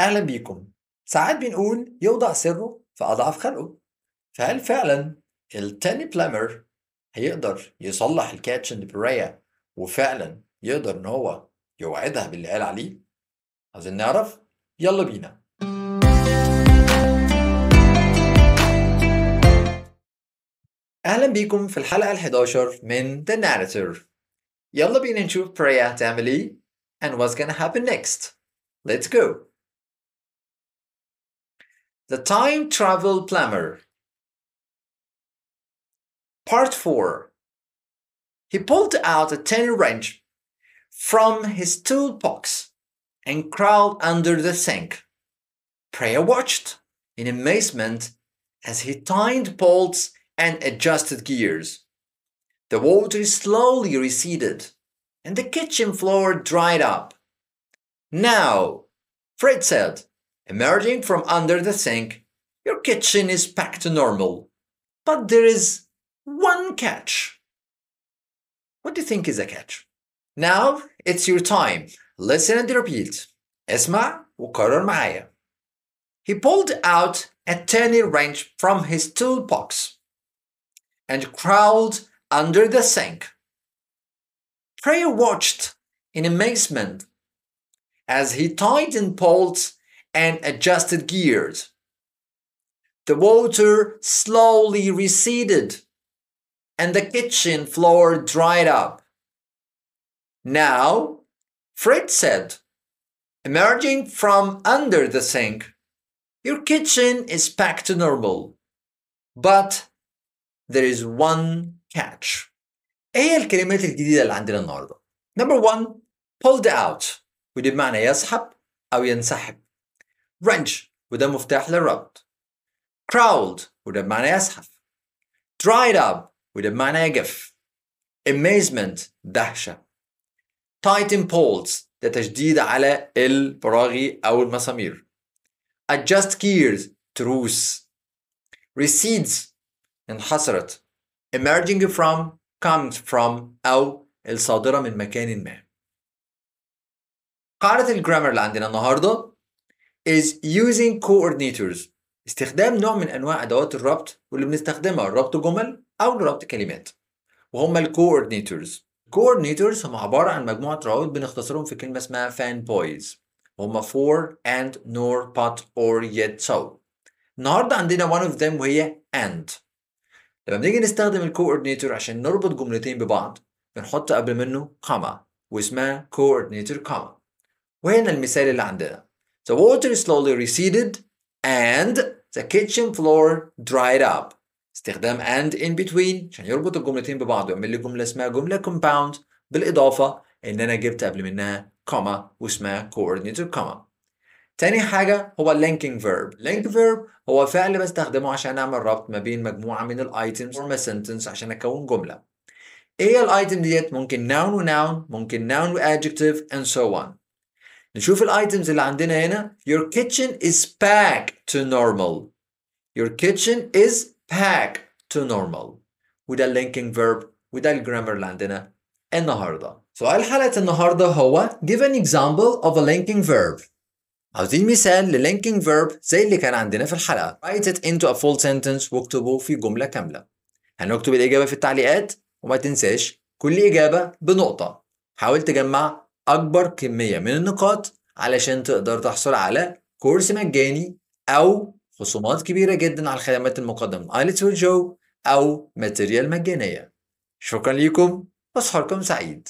أهلا بيكم. ساعات بنقول يوضع سره في أضعف خلقه. فهل فعلا التاني بلامر هيقدر يصلح الكاتش اند برايا وفعلا يقدر إن هو يوعدها باللي قال عليه؟ عايزين نعرف. يلا بينا. أهلا بيكم في الحلقة ال11 من The Narrator. يلا بينا نشوف برايا هتعمل إيه and what's gonna happen next. Let's go. The Time Travel Plumber Part 4 He pulled out a tin wrench from his toolbox and crawled under the sink. Freya watched in amazement as he tightened bolts and adjusted gears. The water slowly receded and the kitchen floor dried up. Now, Fred said, emerging from under the sink, your kitchen is back to normal. But there is one catch. What do you think is a catch? Now it's your time. Listen and repeat. اسمع وكرر معايا. He pulled out a tiny wrench from his toolbox and crawled under the sink. Freya watched in amazement as he tightened bolts and adjusted gears. The water slowly receded and the kitchen floor dried up. Now, Fred said, emerging from under the sink, Your kitchen is back to normal. But there is one catch. ايه هي الكلمات الجديدة اللي عندنا النهاردة؟ Number one, pulled out ودي بمعنى يسحب أو ينسحب. Wrench وده مفتاح للربط. crawled وده بمعنى يزحف. dried up وده بمعنى يجف. amazement دهشة. tighten pulls ده تشديد على البراغي أو المسامير. adjust gears تروس. recedes انحصرت. emerging from comes from أو الصادرة من مكان ما. قاعدة الجرامر اللي عندنا النهاردة is using coordinators. استخدام نوع من أنواع أدوات الربط واللي بنستخدمها لربط جمل أو لربط كلمات. وهم ال coordinators coordinators هم عبارة عن مجموعة روابط بنختصرهم في كلمة اسمها fan boys وهم for and nor but or yet so. النهاردة عندنا one of them وهي and. لما بنيجي نستخدم ال coordinator عشان نربط جملتين ببعض بنحط قبل منه comma واسمها coordinator comma. وهنا المثال اللي عندنا. The water slowly receded and the kitchen floor dried up. استخدام and in between عشان يربط الجملتين ببعض ويعمل لي جملة اسمها جملة compound بالإضافة إن أنا جبت قبل منها comma واسمها coordinator comma. تاني حاجة هو linking verb. link verb هو فعل بستخدمه عشان أعمل ربط ما بين مجموعة من ال items form a sentence عشان أكون جملة. إيه ال item ديت؟ ممكن noun و noun، ممكن noun و adjective and so on. نشوف الايتمز اللي عندنا هنا. Your kitchen is back to normal. Your kitchen is back to normal. وده linking verb وده الجرامر اللي عندنا النهارده. سؤال حلقة النهارده هو give an example of a linking verb. عاوزين مثال للينكينج verb زي اللي كان عندنا في الحلقة. Write it into a full sentence واكتبه في جملة كاملة. هنكتب الإجابة في التعليقات وما تنساش كل إجابة بنقطة. حاول تجمع أكبر كمية من النقاط علشان تقدر تحصل على كورس مجاني أو خصومات كبيرة جدا على الخدمات المقدمة من ايلتس جو أو material مجانية. شكرا لكم وسحركم سعيد.